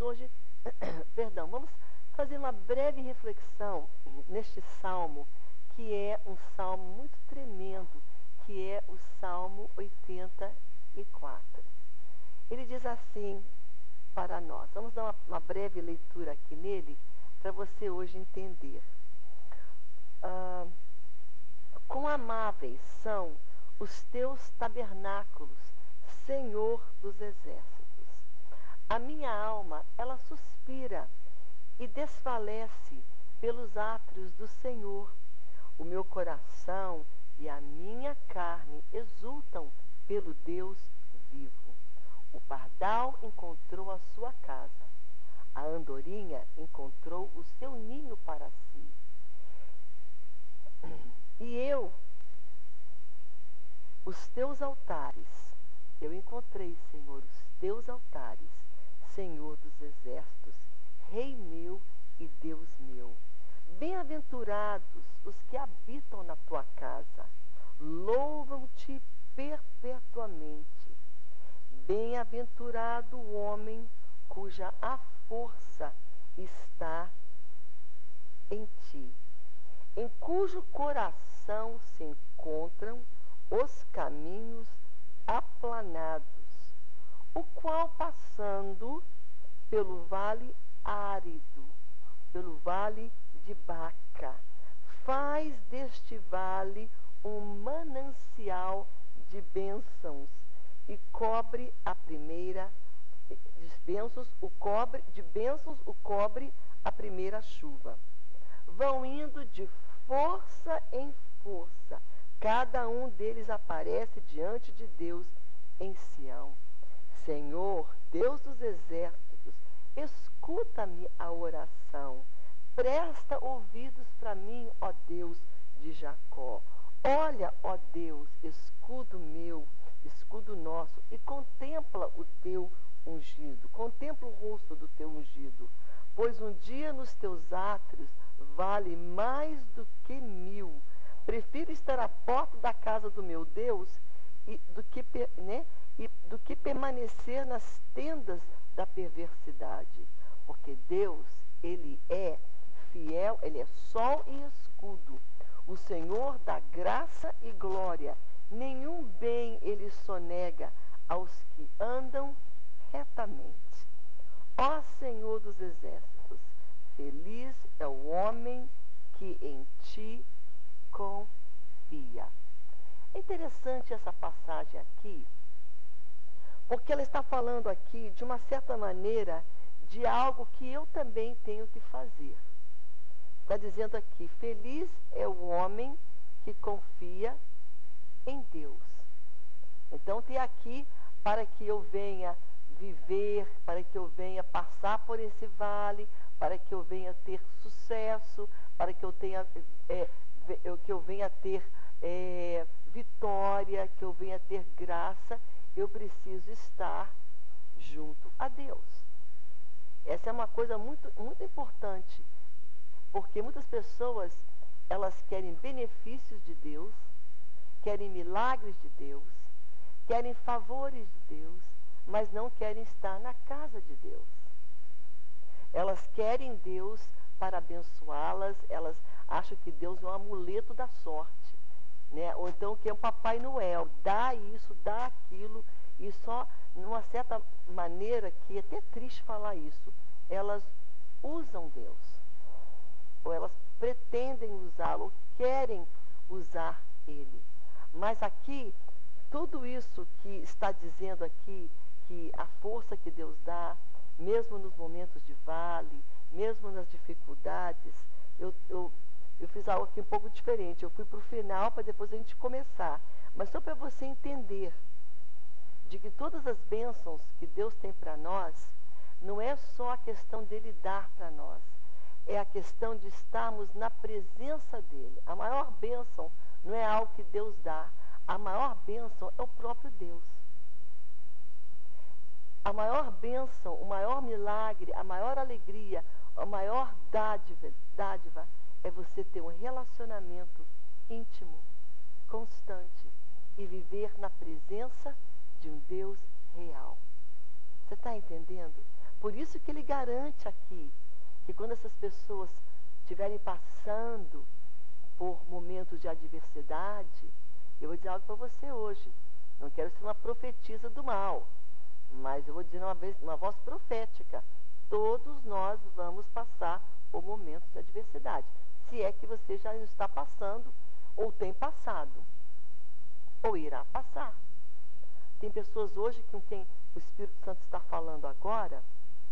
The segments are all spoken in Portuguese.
hoje, perdão, vamos fazer uma breve reflexão neste salmo, que é um salmo muito tremendo, que é o Salmo 84. Ele diz assim para nós. Vamos dar uma, uma breve leitura aqui nele para você hoje entender. Ah, quão amáveis são os teus tabernáculos, Senhor dos exércitos. A minha alma, ela suspira e desfalece pelos átrios do Senhor. O meu coração e a minha carne exultam pelo Deus vivo. O pardal encontrou a sua casa, a andorinha encontrou o seu ninho para si. E eu, os teus altares, eu encontrei, Senhor, os teus altares, Senhor dos exércitos, Rei meu e Deus meu. Bem-aventurados os que habitam na tua casa, louvam-te perpetuamente. Bem-aventurado o homem cuja a força está em ti, em cujo coração se encontram os caminhos aplanados, o qual passando pelo vale árido, pelo vale de Baca, faz deste vale um manancial de bênçãos e cobre a primeira de bênçãos o cobre de bênçãos o cobre a primeira chuva. Vão indo de força em força. Cada um deles aparece diante de Deus em Sião. Senhor, Deus dos exércitos, escuta-me a oração. Presta ouvidos para mim, ó Deus de Jacó. Olha, ó Deus, escudo meu, escudo nosso, e contempla o teu ungido, contempla o rosto do teu ungido, pois um dia nos teus átrios vale mais do que mil. Prefiro estar à porta da casa do meu Deus e do que, né, e do que permanecer nas tendas da perversidade, porque Deus, ele é fiel, ele é sol e escudo o Senhor dá graça e glória. Nenhum bem ele sonega aos que andam retamente. Ó Senhor dos exércitos, feliz é o homem que em ti confia. É interessante essa passagem aqui, porque ela está falando aqui, de uma certa maneira, de algo que eu também tenho que fazer. Está dizendo aqui: feliz é o homem que confia em Deus. Então, tem aqui para que eu venha viver, para que eu venha passar por esse vale, para que eu venha ter sucesso, para que eu tenha é, que eu venha ter é, vitória, que eu venha ter graça, eu preciso estar junto a Deus. Essa é uma coisa muito, muito importante. Porque muitas pessoas, elas querem benefícios de Deus, querem milagres de Deus, querem favores de Deus, mas não querem estar na casa de Deus. Elas querem Deus para abençoá-las, elas acham que Deus é um amuleto da sorte. Né? Ou então que é um Papai Noel, dá isso, dá aquilo, e só, numa certa maneira, que é até triste falar isso, elas usam Deus ou elas pretendem usá-lo, ou querem usar ele. Mas aqui, tudo isso que está dizendo aqui, que a força que Deus dá, mesmo nos momentos de vale, mesmo nas dificuldades, eu, eu, eu fiz algo aqui um pouco diferente. Eu fui para o final para depois a gente começar. Mas só para você entender de que todas as bênçãos que Deus tem para nós, não é só a questão dele dar para nós, é a questão de estarmos na presença dele. A maior bênção não é algo que Deus dá, a maior bênção é o próprio Deus. A maior bênção, o maior milagre, a maior alegria, a maior dádiva, dádiva é você ter um relacionamento íntimo, constante e viver na presença de um Deus real. Você está entendendo? por isso que ele garante aqui que quando essas pessoas estiverem passando por momentos de adversidade, eu vou dizer algo para você hoje. Não quero ser uma profetisa do mal, mas eu vou dizer uma, vez, uma voz profética. Todos nós vamos passar por momentos de adversidade. Se é que você já está passando, ou tem passado, ou irá passar. Tem pessoas hoje com quem o Espírito Santo está falando agora,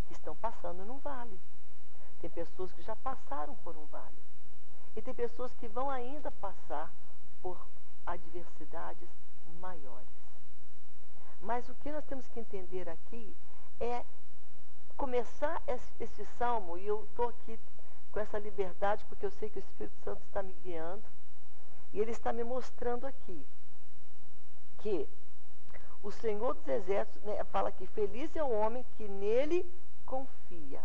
que estão passando num vale. Tem pessoas que já passaram por um vale. E tem pessoas que vão ainda passar por adversidades maiores. Mas o que nós temos que entender aqui é começar este salmo, e eu estou aqui com essa liberdade, porque eu sei que o Espírito Santo está me guiando, e ele está me mostrando aqui que o Senhor dos Exércitos né, fala que feliz é o homem que nele confia.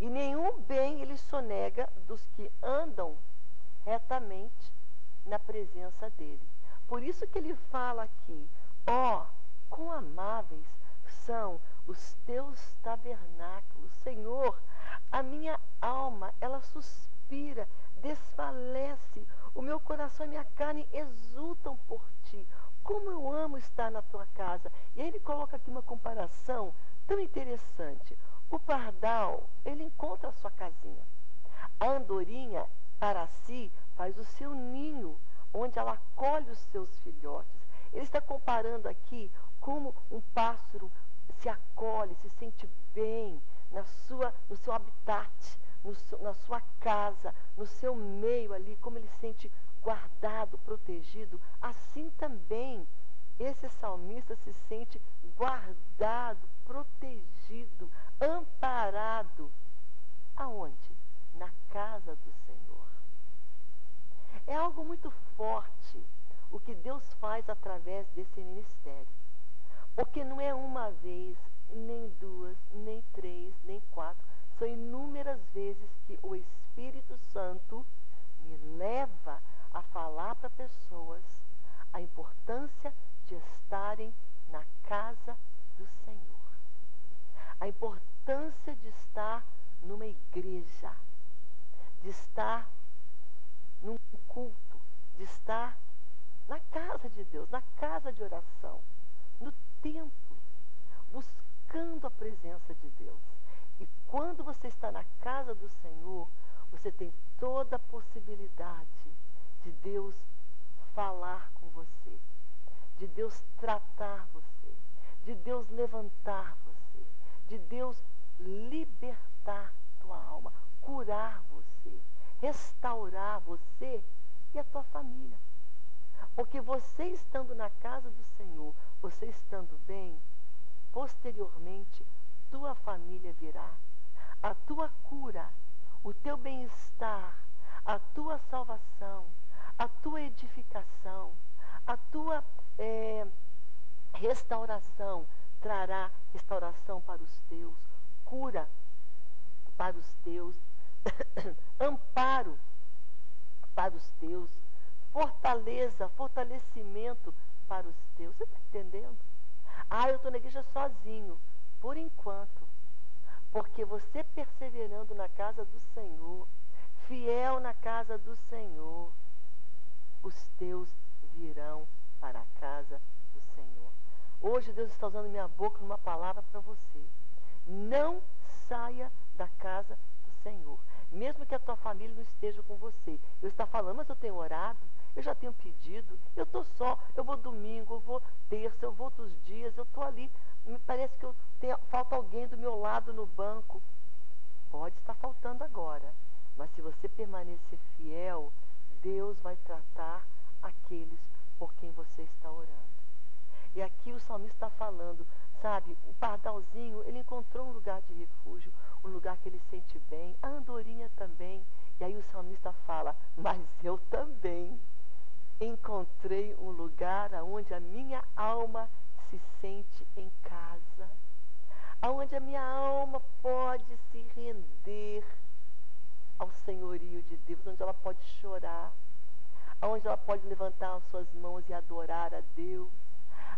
E nenhum bem ele sonega dos que andam retamente na presença dele. Por isso que ele fala aqui, ó, oh, quão amáveis são os teus tabernáculos. Senhor, a minha alma, ela suspira, desfalece, o meu coração e minha carne exultam por ti. Como eu amo estar na tua casa. E aí ele coloca aqui uma comparação tão interessante. O pardal, ele encontra a sua casinha. A andorinha, para si, faz o seu ninho, onde ela acolhe os seus filhotes. Ele está comparando aqui como um pássaro se acolhe, se sente bem na sua, no seu habitat, no seu, na sua casa, no seu meio ali, como ele se sente guardado, protegido. Assim também esse salmista se sente guardado, protegido, amparado. Aonde? Na casa do Senhor. É algo muito forte o que Deus faz através desse ministério. Porque não é uma vez, nem duas, nem três, nem quatro. São inúmeras vezes que o Espírito Santo me leva a falar para pessoas a importância de estarem na casa do Senhor. A importância de estar numa igreja, de estar num culto, de estar na casa de Deus, na casa de oração, no templo, buscando a presença de Deus. E quando você está na casa do Senhor, você tem toda a possibilidade de Deus falar com você, de Deus tratar você, de Deus levantar você, de Deus libertar tua alma, curar você, restaurar você e a tua família. Porque você estando na casa do Senhor, você estando bem, posteriormente tua família virá. A tua cura, o teu bem-estar, a tua salvação, a tua edificação, a tua é, restauração trará restauração para os teus, cura para os teus, amparo para os teus, fortaleza, fortalecimento para os teus. Você está entendendo? Ah, eu estou na igreja sozinho. Por enquanto. Porque você perseverando na casa do Senhor, fiel na casa do Senhor, os teus virão para a casa do Senhor. Hoje Deus está usando minha boca numa palavra para você. Não saia da casa do Senhor. Mesmo que a tua família não esteja com você. Eu estou falando, mas eu tenho orado, eu já tenho pedido, eu estou só, eu vou domingo, eu vou terça, eu vou outros dias, eu estou ali. Me parece que eu tenho, falta alguém do meu lado no banco. Pode estar faltando agora. Mas se você permanecer fiel, Deus vai tratar aqueles por quem você está orando. E aqui o salmista está falando, sabe, o pardalzinho, ele encontrou um lugar de refúgio, um lugar que ele sente bem, a andorinha também. E aí o salmista fala, mas eu também encontrei um lugar onde a minha alma se sente em casa, aonde a minha alma pode se render ao senhorio de Deus, onde ela pode chorar, aonde ela pode levantar as suas mãos e adorar a Deus,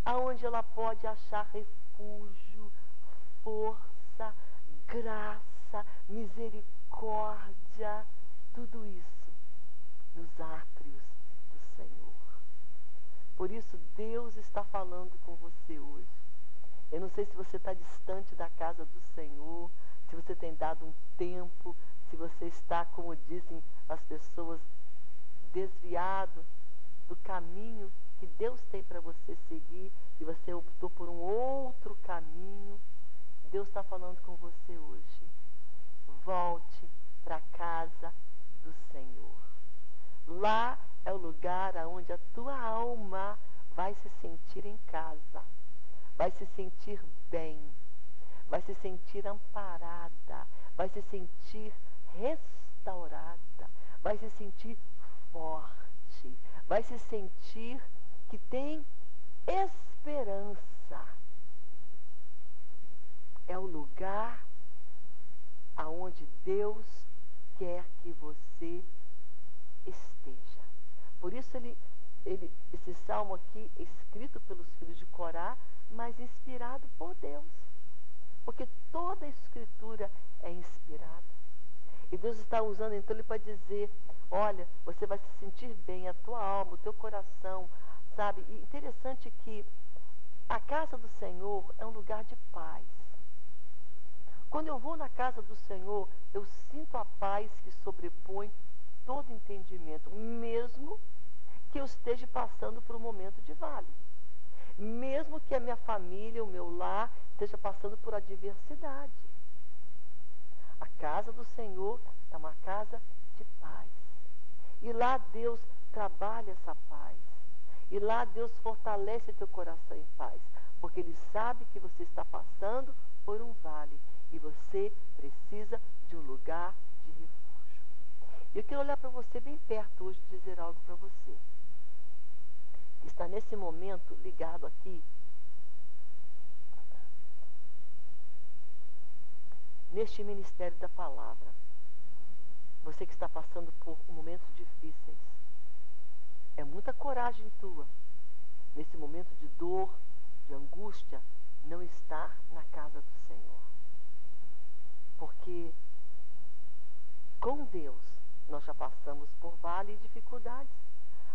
aonde ela pode achar refúgio, força graça, misericórdia, tudo isso nos átrios. Por isso, Deus está falando com você hoje. Eu não sei se você está distante da casa do Senhor, se você tem dado um tempo, se você está, como dizem as pessoas, desviado do caminho que Deus tem para você seguir e você optou por um outro caminho. Deus está falando com você hoje. Volte para a casa do Senhor. Lá é o lugar onde a tua alma vai se sentir em casa, vai se sentir bem, vai se sentir amparada, vai se sentir restaurada, vai se sentir forte, vai se sentir que tem esperança. É o lugar aonde Deus quer que você esteja. Por isso ele, ele, esse salmo aqui é escrito pelos filhos de Corá, mas inspirado por Deus. Porque toda a escritura é inspirada. E Deus está usando então ele para dizer, olha, você vai se sentir bem, a tua alma, o teu coração, sabe? E interessante que a casa do Senhor é um lugar de paz. Quando eu vou na casa do Senhor, eu sinto a paz que sobrepõe todo entendimento, mesmo que eu esteja passando por um momento de vale. Mesmo que a minha família, o meu lar, esteja passando por adversidade. A casa do Senhor é uma casa de paz. E lá Deus trabalha essa paz. E lá Deus fortalece teu coração em paz. Porque Ele sabe que você está passando por um vale. E você precisa de um lugar eu quero olhar para você bem perto hoje e dizer algo para você. Está nesse momento ligado aqui. Neste ministério da palavra. Você que está passando por momentos difíceis. É muita coragem tua, nesse momento de dor, de angústia, não estar na casa do Senhor. Porque com Deus nós já passamos por vale e dificuldades.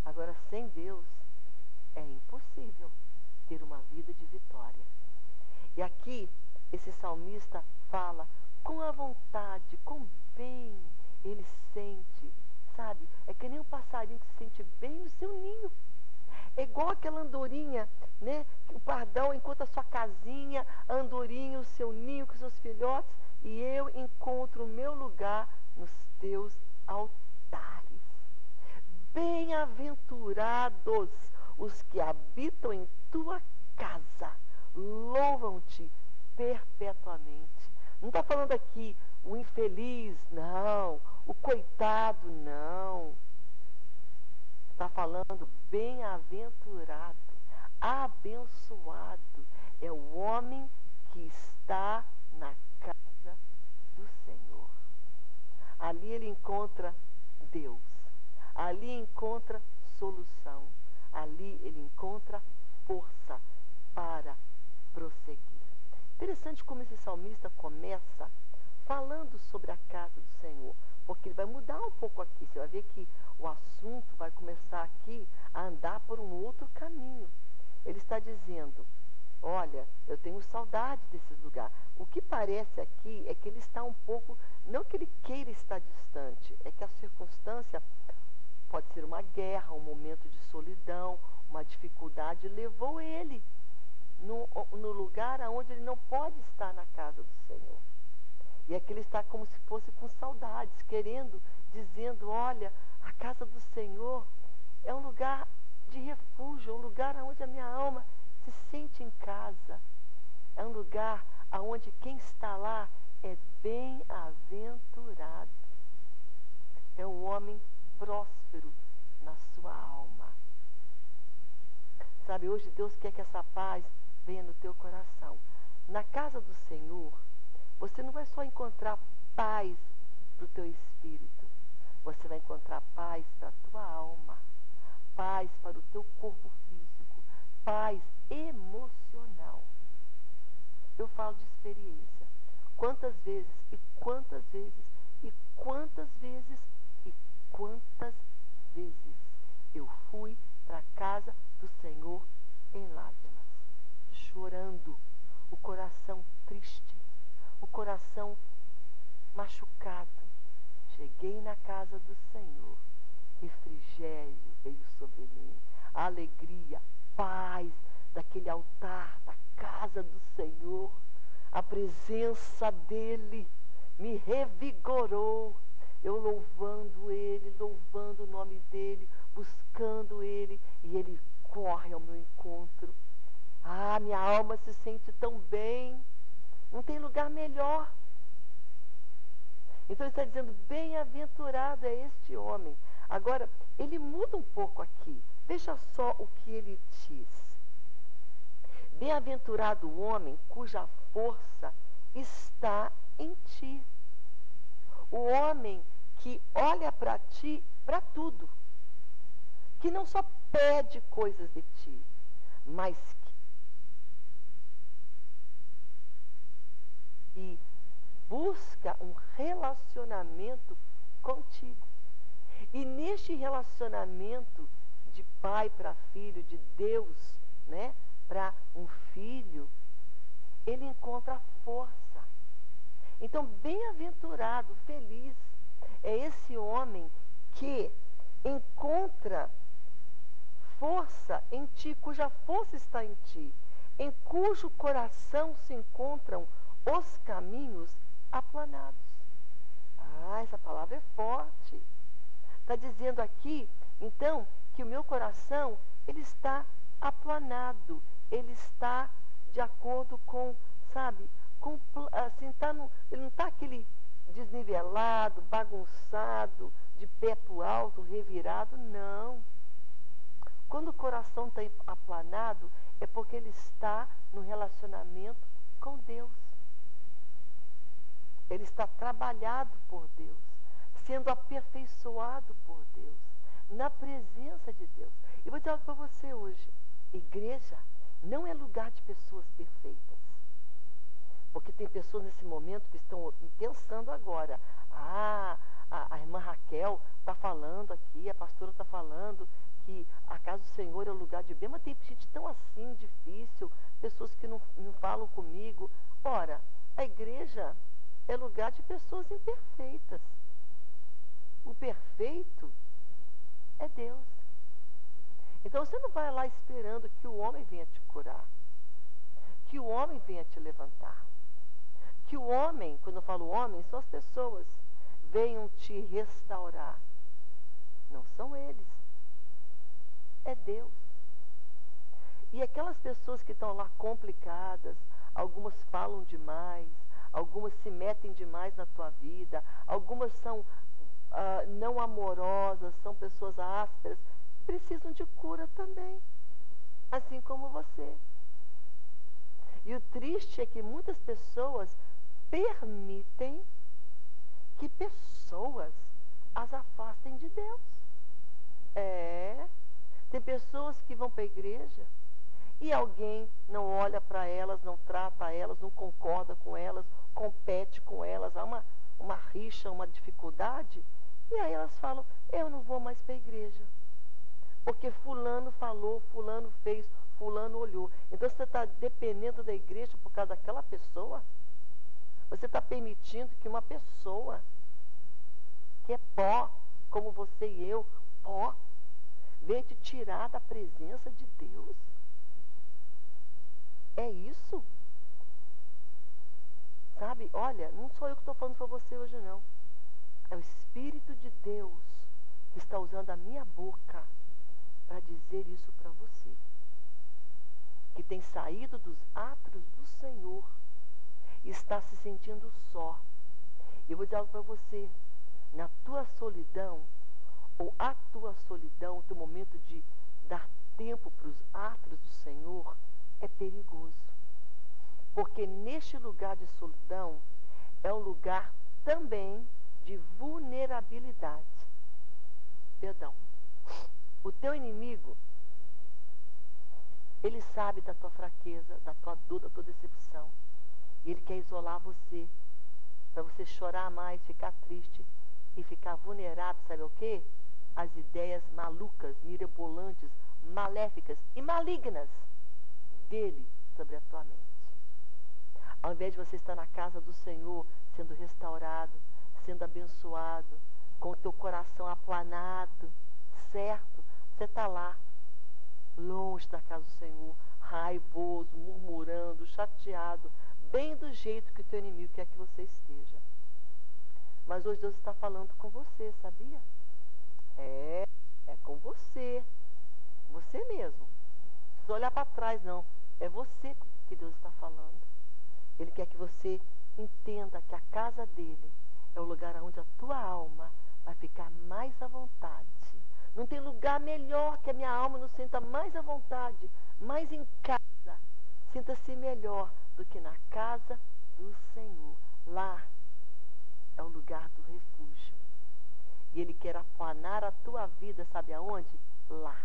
Agora, sem Deus, é impossível ter uma vida de vitória. E aqui, esse salmista fala com a vontade, com bem, ele sente, sabe? É que nem um passarinho que se sente bem no seu ninho. É igual aquela andorinha, né? O pardal encontra a sua casinha, a andorinha, o seu ninho com seus filhotes, e eu encontro o meu lugar nos teus altares. Bem-aventurados os que habitam em tua casa, louvam-te perpetuamente. Não está falando aqui o infeliz, não. O coitado, não. Está falando bem-aventurado, abençoado. É o homem que está na casa do Senhor. Ali ele encontra Deus. Ali encontra solução. Ali ele encontra força para prosseguir. Interessante como esse salmista começa falando sobre a casa do Senhor, porque ele vai mudar um pouco aqui. Você vai ver que o assunto vai começar aqui a andar por um outro caminho. Ele está dizendo: Olha, eu tenho saudade desse lugar. O que parece aqui é que ele está um pouco, não que ele queira estar distante, é que a circunstância pode ser uma guerra, um momento de solidão, uma dificuldade, levou ele no, no lugar onde ele não pode estar na casa do Senhor. E aqui ele está como se fosse com saudades, querendo, dizendo: Olha, a casa do Senhor é um lugar de refúgio, um lugar onde a minha alma se sente em casa. É um lugar onde quem está lá é bem-aventurado. É um homem próspero na sua alma. Sabe, hoje Deus quer que essa paz venha no teu coração. Na casa do Senhor, você não vai só encontrar paz para o teu espírito, você vai encontrar paz para a tua alma, paz para o teu corpo paz emocional. Eu falo de experiência. quantas vezes, e quantas vezes, e quantas vezes, e quantas vezes eu fui para a casa do Senhor em lágrimas, chorando, o coração triste, o coração machucado. Cheguei na casa do Senhor, refrigério veio sobre mim, alegria, paz daquele altar, da casa do Senhor, a presença dele me revigorou. Eu louvando ele, louvando o nome dele, buscando ele, e ele corre ao meu encontro. Ah, minha alma se sente tão bem. Não tem lugar melhor. Então ele está dizendo: bem-aventurado é este homem. Agora, ele muda um pouco aqui. Veja só o que ele diz. Bem-aventurado o homem cuja força está em ti. O homem que olha para ti para tudo. Que não só pede coisas de ti, mas que busca um relacionamento contigo. E neste relacionamento de pai para filho, de Deus, né, para um filho, ele encontra força. Então, bem-aventurado, feliz é esse homem que encontra força em ti, cuja força está em ti, em cujo coração se encontram os caminhos aplanados. Ah, essa palavra é forte. Está dizendo aqui, então, que o meu coração, ele está aplanado, ele está de acordo com, sabe, com, assim, tá no, ele não está aquele desnivelado, bagunçado, de pé para o alto, revirado, não. Quando o coração está aplanado, é porque ele está no relacionamento com Deus. Ele está trabalhado por Deus, sendo aperfeiçoado por Deus, na presença de Deus. E vou dizer algo para você hoje: igreja não é lugar de pessoas perfeitas. Porque tem pessoas nesse momento que estão pensando agora, ah, a, a irmã Raquel está falando aqui, a pastora está falando que a casa do Senhor é o lugar de bem, mas tem gente tão assim, difícil, pessoas que não, não falam comigo. Ora, a igreja é lugar de pessoas imperfeitas. O perfeito é Deus. Então você não vai lá esperando que o homem venha te curar, que o homem venha te levantar, que o homem, quando eu falo homem, são as pessoas, venham te restaurar. Não são eles. É Deus. E aquelas pessoas que estão lá complicadas, algumas falam demais, algumas se metem demais na tua vida, algumas são uh, não amorosas, são pessoas ásperas, precisam de cura também, assim como você. E o triste é que muitas pessoas permitem que pessoas as afastem de Deus. É. Tem pessoas que vão para a igreja e alguém não olha para elas, não trata elas, não concorda com elas, compete com elas, há uma, uma rixa, uma dificuldade, e aí elas falam, eu não vou mais para a igreja. Porque fulano falou, fulano fez, fulano olhou. Então você está dependendo da igreja por causa daquela pessoa? Você está permitindo que uma pessoa que é pó, como você e eu, pó, venha te tirar da presença de Deus? É isso? Sabe, olha, não sou eu que estou falando para você hoje, não. É o Espírito de Deus que está usando a minha boca para dizer isso para você. Que tem saído dos atos do Senhor e está se sentindo só. E eu vou dizer algo para você. Na tua solidão, ou a tua solidão, o teu momento de dar tempo para os atos do Senhor, é perigoso. Porque neste lugar de solidão é um lugar também de vulnerabilidade. Perdão. O teu inimigo, ele sabe da tua fraqueza, da tua dor, da tua decepção. E ele quer isolar você para você chorar mais, ficar triste e ficar vulnerável, sabe o quê? As ideias malucas, mirabolantes, maléficas e malignas dele sobre a tua mente. Ao invés de você estar na casa do Senhor, sendo restaurado, sendo abençoado, com o teu coração aplanado, certo? Você está lá, longe da casa do Senhor, raivoso, murmurando, chateado, bem do jeito que o teu inimigo quer que você esteja. Mas hoje Deus está falando com você, sabia? É, é com você. Você mesmo. Não precisa olhar para trás, não. É você que Deus está falando. Ele quer que você entenda que a casa dele é o lugar onde a tua alma vai ficar mais à vontade. Não tem lugar melhor que a minha alma não sinta mais à vontade, mais em casa. Sinta-se melhor do que na casa do Senhor. Lá é o lugar do refúgio. E Ele quer aplanar a tua vida, sabe aonde? Lá.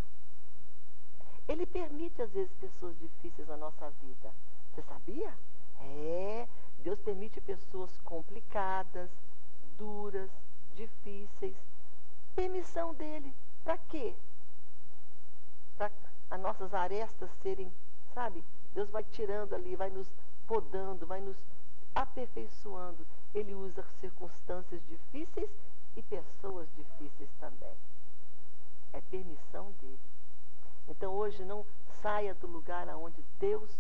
Ele permite, às vezes, pessoas difíceis na nossa vida. Você sabia? É, Deus permite pessoas complicadas, duras, difíceis. Permissão dele. Para quê? Para as nossas arestas serem, sabe? Deus vai tirando ali, vai nos podando, vai nos aperfeiçoando. Ele usa circunstâncias difíceis e pessoas difíceis também. É permissão dele. Então hoje não saia do lugar aonde Deus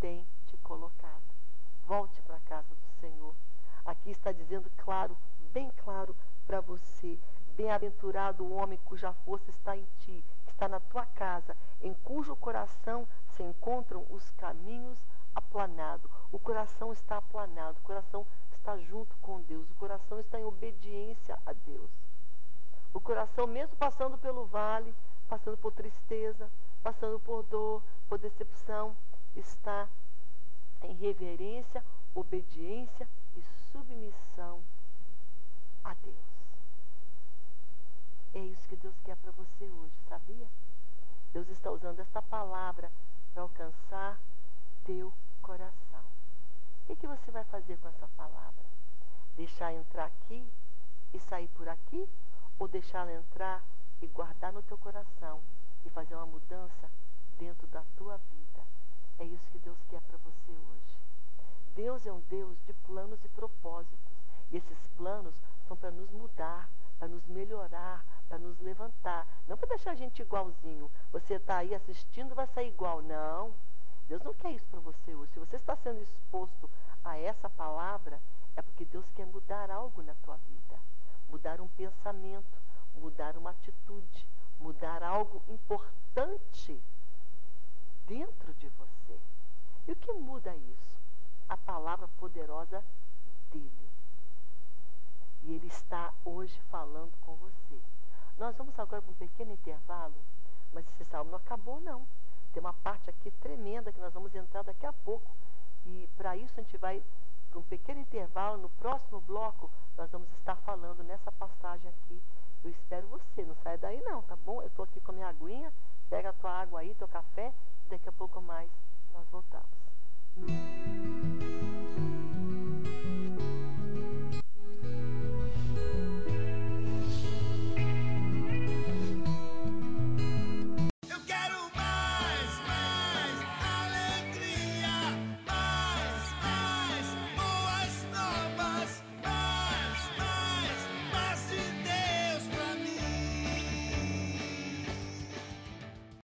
tem te colocado. Volte para a casa do Senhor. Aqui está dizendo claro, bem claro para você. Bem-aventurado o homem cuja força está em ti, está na tua casa, em cujo coração se encontram os caminhos aplanados. O coração está aplanado, o coração está junto com Deus, o coração está em obediência a Deus. O coração, mesmo passando pelo vale, passando por tristeza, passando por dor, por decepção, está em reverência, obediência e submissão a Deus. É isso que Deus quer para você hoje, sabia? Deus está usando esta palavra para alcançar teu coração. O que, que você vai fazer com essa palavra? Deixar entrar aqui e sair por aqui? Ou deixá-la entrar e guardar no teu coração e fazer uma mudança dentro da tua vida? É isso que Deus quer para você hoje. Deus é um Deus de planos e propósitos. E esses planos são para nos mudar, para nos melhorar, para nos levantar. Não para deixar a gente igualzinho. Você está aí assistindo, vai sair igual. Não. Deus não quer isso para você hoje. Se você está sendo exposto a essa palavra, é porque Deus quer mudar algo na tua vida. Mudar um pensamento, mudar uma atitude, mudar algo importante dentro de você. E o que muda isso? A palavra poderosa dele. E ele está hoje falando com você. Nós vamos agora para um pequeno intervalo, mas esse salmo não acabou não. Tem uma parte aqui tremenda que nós vamos entrar daqui a pouco. E para isso a gente vai para um pequeno intervalo. No próximo bloco, nós vamos estar falando nessa passagem aqui. Eu espero você, não saia daí não, tá bom? Eu estou aqui com a minha aguinha, pega a tua água aí, teu café, daqui a pouco mais nós voltamos.